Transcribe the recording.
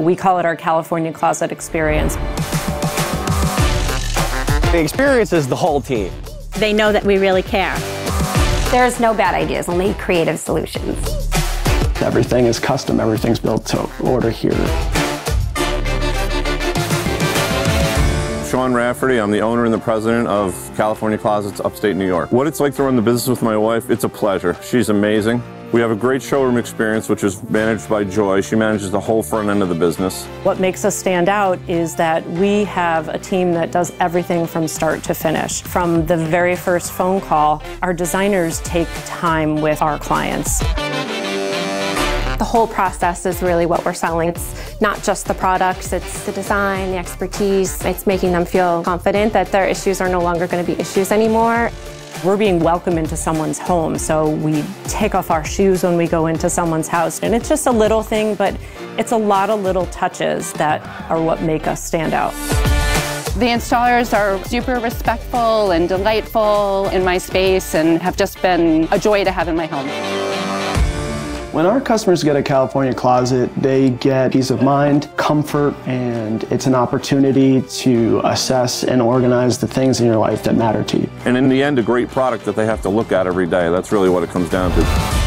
We call it our California Closet Experience. The experience is the whole team. They know that we really care. There's no bad ideas, only creative solutions. Everything is custom, everything's built to order here. Sean Rafferty. I'm the owner and the president of California Closets, upstate New York. What it's like to run the business with my wife, it's a pleasure. She's amazing. We have a great showroom experience, which is managed by Joy. She manages the whole front end of the business. What makes us stand out is that we have a team that does everything from start to finish. From the very first phone call, our designers take time with our clients. The whole process is really what we're selling. It's not just the products, it's the design, the expertise. It's making them feel confident that their issues are no longer going to be issues anymore. We're being welcomed into someone's home, so we take off our shoes when we go into someone's house. And it's just a little thing, but it's a lot of little touches that are what make us stand out. The installers are super respectful and delightful in my space and have just been a joy to have in my home. When our customers get a California closet, they get peace of mind, comfort, and it's an opportunity to assess and organize the things in your life that matter to you. And in the end, a great product that they have to look at every day. That's really what it comes down to.